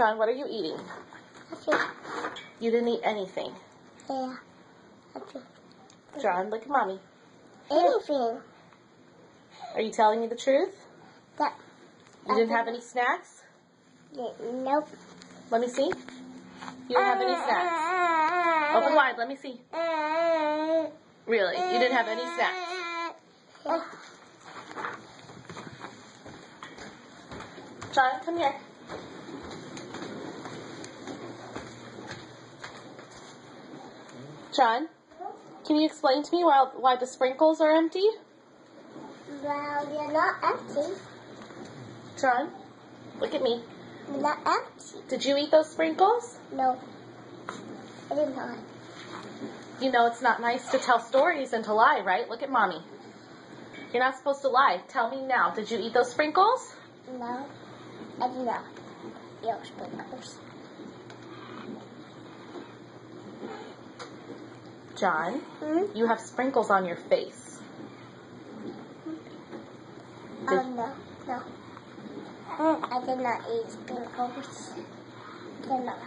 John, what are you eating? Okay. You didn't eat anything. Yeah. Okay. John, look at mommy. Anything Are you telling me the truth? that. You didn't have any snacks? Nope. Let me see. You didn't have any snacks. Open wide, let me see. Really? You didn't have any snacks? John, come here. John, can you explain to me why, why the sprinkles are empty? Well, they're not empty. John, look at me. They're not empty. Did you eat those sprinkles? No. I did not. You know it's not nice to tell stories and to lie, right? Look at mommy. You're not supposed to lie. Tell me now. Did you eat those sprinkles? No. I did not. Yo, sprinkles. John, Hmm? you have sprinkles on your face. Oh, no. No. I did not eat sprinkles. Did not.